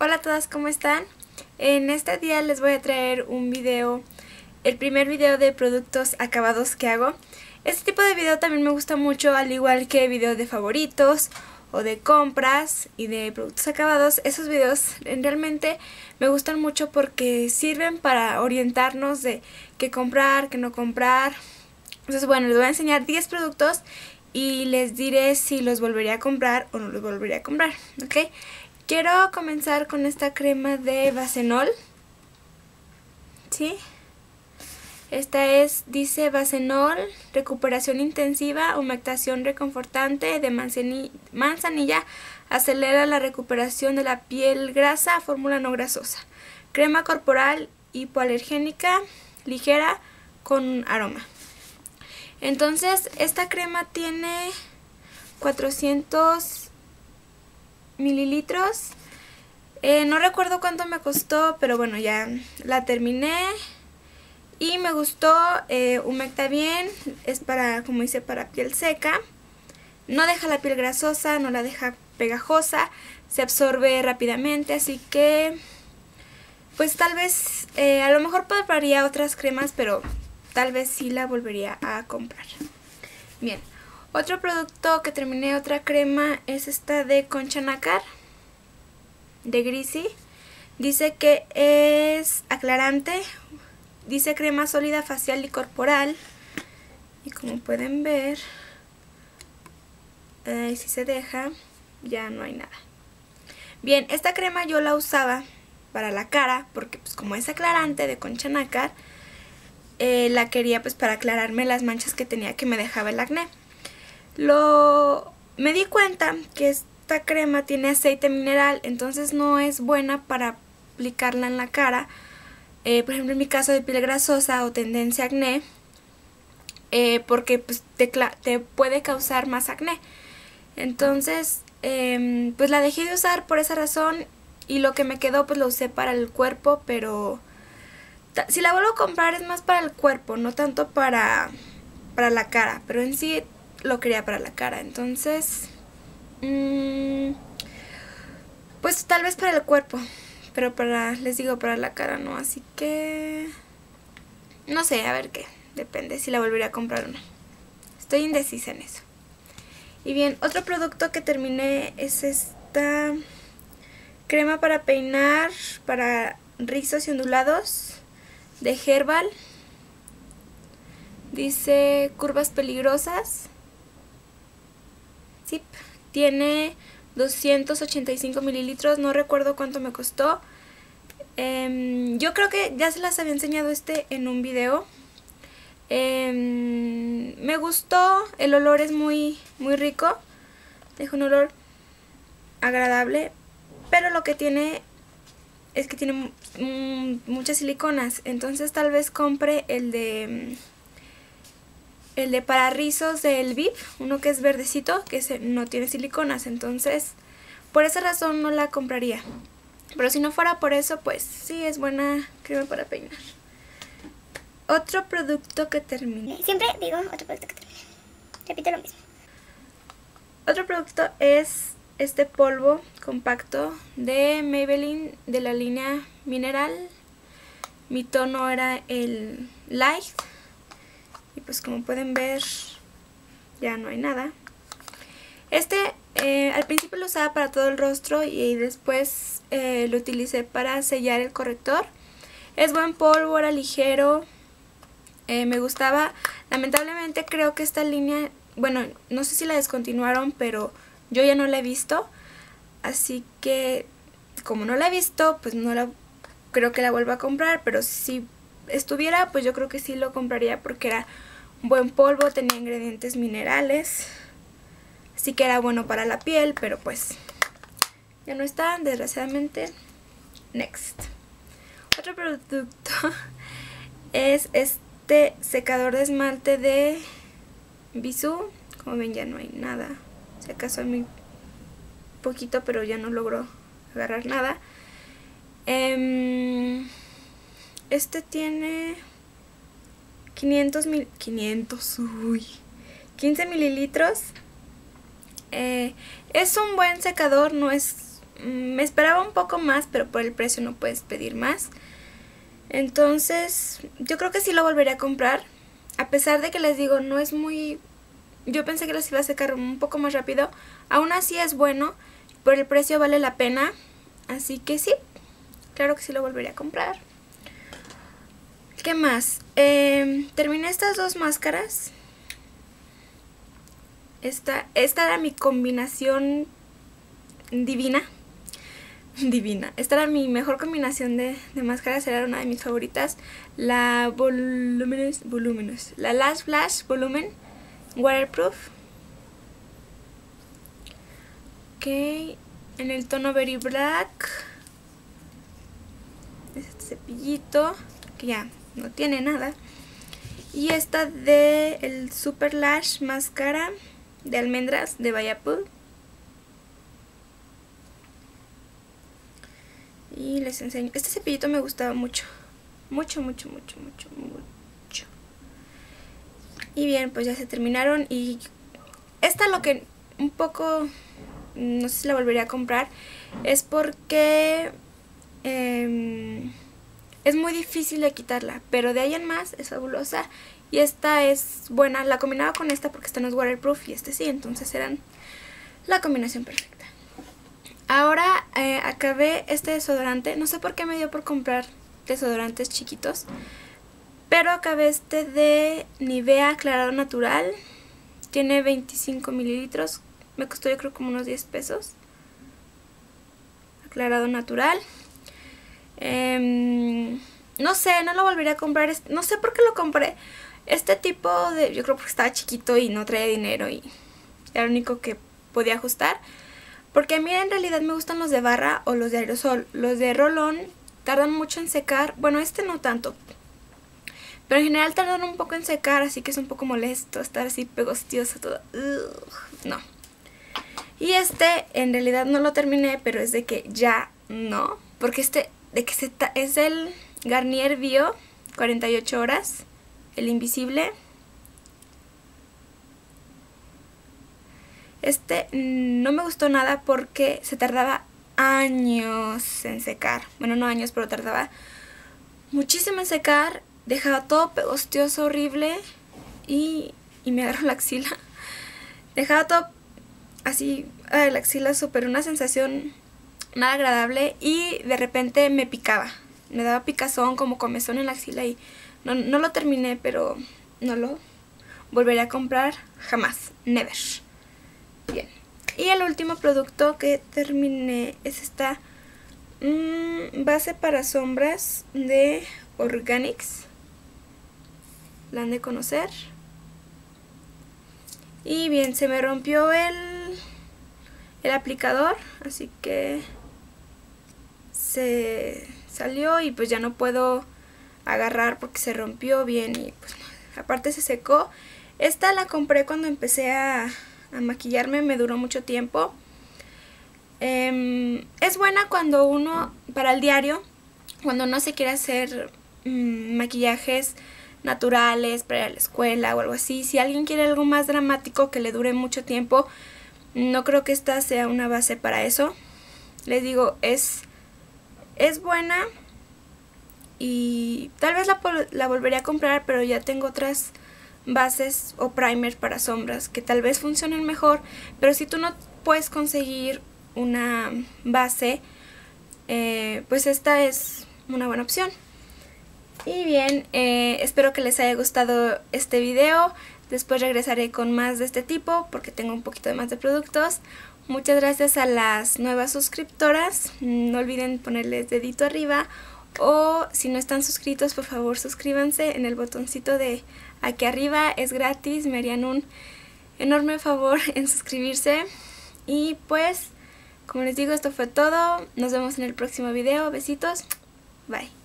Hola a todas, ¿cómo están? En este día les voy a traer un video, el primer video de productos acabados que hago. Este tipo de video también me gusta mucho, al igual que video de favoritos o de compras y de productos acabados. Esos videos realmente me gustan mucho porque sirven para orientarnos de qué comprar, qué no comprar. Entonces bueno, les voy a enseñar 10 productos y les diré si los volvería a comprar o no los volvería a comprar, ¿ok? Quiero comenzar con esta crema de Basenol. ¿Sí? Esta es, dice Basenol, recuperación intensiva, humectación reconfortante de manzanilla, acelera la recuperación de la piel grasa, fórmula no grasosa. Crema corporal hipoalergénica, ligera, con aroma. Entonces, esta crema tiene 400 mililitros. Eh, no recuerdo cuánto me costó, pero bueno, ya la terminé. Y me gustó, eh, humecta bien, es para, como dice, para piel seca. No deja la piel grasosa, no la deja pegajosa, se absorbe rápidamente, así que pues tal vez, eh, a lo mejor probaría otras cremas, pero tal vez sí la volvería a comprar. Bien, otro producto que terminé, otra crema, es esta de Concha Nácar, de Grisi. Dice que es aclarante, dice crema sólida facial y corporal. Y como pueden ver, si se deja, ya no hay nada. Bien, esta crema yo la usaba para la cara, porque pues como es aclarante de Concha Nácar, eh, la quería pues para aclararme las manchas que tenía que me dejaba el acné. Lo me di cuenta que esta crema tiene aceite mineral, entonces no es buena para aplicarla en la cara. Eh, por ejemplo, en mi caso de piel grasosa o tendencia a acné, eh, porque pues, te, te, puede causar más acné. Entonces, em, pues la dejé de usar por esa razón y lo que me quedó pues lo usé para el cuerpo, pero si la vuelvo a comprar es más para el cuerpo, no tanto para, para la cara, pero en sí lo quería para la cara. Entonces, mmm, pues tal vez para el cuerpo. Pero para, les digo, para la cara no. Así que, no sé, a ver qué. Depende si la volvería a comprar o no. Estoy indecisa en eso. Y bien, otro producto que terminé es esta crema para peinar, para rizos y ondulados de Herbal. Dice curvas peligrosas. Sí, tiene 285 mililitros, no recuerdo cuánto me costó. Em, yo creo que ya se las había enseñado este en un video. Em, me gustó, el olor es muy, muy rico. Deja un olor agradable, pero lo que tiene es que tiene muchas siliconas. Entonces tal vez compre el de el de para rizos del VIP, uno que es verdecito, que no tiene siliconas, entonces por esa razón no la compraría. Pero si no fuera por eso, pues sí es buena crema para peinar. Otro producto que termine. Siempre digo otro producto que termine. Repito lo mismo. Otro producto es este polvo compacto de Maybelline de la línea Mineral. Mi tono era el Light pues como pueden ver ya no hay nada. Este eh, al principio lo usaba para todo el rostro y después eh, lo utilicé para sellar el corrector. Es buen polvo, era ligero, eh, me gustaba. Lamentablemente creo que esta línea, bueno, no sé si la descontinuaron, pero yo ya no la he visto. Así que como no la he visto, pues no la creo que la vuelva a comprar, pero si estuviera, pues yo creo que sí lo compraría porque era buen polvo, tenía ingredientes minerales, así que era bueno para la piel, pero pues ya no está, desgraciadamente. Next. Otro producto es este secador de esmalte de Bisú. Como ven ya no hay nada. Si acaso hay muy poquito, pero ya no logro agarrar nada. Em, este tiene 500 mil... 500, uy. 15 mililitros. Eh, es un buen secador, no es mm, me esperaba un poco más, pero por el precio no puedes pedir más. Entonces, yo creo que sí lo volvería a comprar. A pesar de que les digo, no es muy... Yo pensé que los iba a secar un poco más rápido. Aún así es bueno. Por el precio vale la pena. Así que sí, claro que sí lo volvería a comprar. ¿Qué más? Em, terminé estas dos máscaras. Esta, esta era mi combinación divina. Divina. Esta era mi mejor combinación de, máscaras. Era una de mis favoritas. La Voluminous. Voluminous. La Last Flash Volumen. Waterproof. Ok. En el tono Very Black. Este cepillito. Que ya no tiene nada. Y esta de el Super Lash Máscara de almendras de Vayapool. Y les enseño. Este cepillito me gustaba mucho. Mucho, mucho, mucho, mucho, mucho. Y bien, pues ya se terminaron. Y esta lo que un poco... No sé si la volvería a comprar. Es porque... Es muy difícil de quitarla. Pero de ahí en más es fabulosa. Y esta es buena. La combinaba con esta porque esta no es waterproof y este sí. Entonces eran la combinación perfecta. Ahora eh, acabé este desodorante. No sé por qué me dio por comprar desodorantes chiquitos. Pero acabé este de Nivea Aclarado Natural. Tiene 25 mililitros. Me costó yo creo como unos 10 pesos. Aclarado Natural. Em, no sé, no lo volvería a comprar. No sé por qué lo compré. Este tipo de... Yo creo porque estaba chiquito y no traía dinero y era lo único que podía ajustar. Porque a mí en realidad me gustan los de barra o los de aerosol. Los de rolón tardan mucho en secar. Bueno, este no tanto. Pero en general tardan un poco en secar, así que es un poco molesto estar así pegostioso todo. no. Y este en realidad no lo terminé, pero es de que ya no. Porque este de que se es el Garnier Bio 48 horas el invisible. Este no me gustó nada porque se tardaba años en secar. Bueno, no años, pero tardaba muchísimo en secar. Dejaba todo pegostioso, horrible. Y, y me agarró la axila. Dejaba todo así, la axila súper, una sensación nada agradable. Y de repente me picaba. Me daba picazón, como comezón en la axila y no, no lo terminé, pero no lo volveré a comprar jamás. Never. Bien. Y el último producto que terminé es esta mm, base para sombras de Organics. La han de conocer. Y bien, se me rompió el, el aplicador, así que se salió y pues ya no puedo agarrar porque se rompió bien y pues aparte se secó. Esta la compré cuando empecé a, maquillarme, me duró mucho tiempo. Em, es buena cuando uno, para el diario, cuando no se quiere hacer mm, maquillajes naturales para ir a la escuela o algo así. Si alguien quiere algo más dramático que le dure mucho tiempo, no creo que esta sea una base para eso. Les digo, es, es buena, y tal vez la, la volvería a comprar, pero ya tengo otras bases o primer para sombras que tal vez funcionen mejor, pero si tú no puedes conseguir una base, eh, pues esta es una buena opción. Y bien, eh, espero que les haya gustado este video. Después regresaré con más de este tipo porque tengo un poquito de más de productos. Muchas gracias a las nuevas suscriptoras. No olviden ponerles dedito arriba o si no están suscritos, por favor suscríbanse en el botoncito de aquí arriba, es gratis, me harían un enorme favor en suscribirse. Y pues, como les digo, esto fue todo. Nos vemos en el próximo video. Besitos. Bye.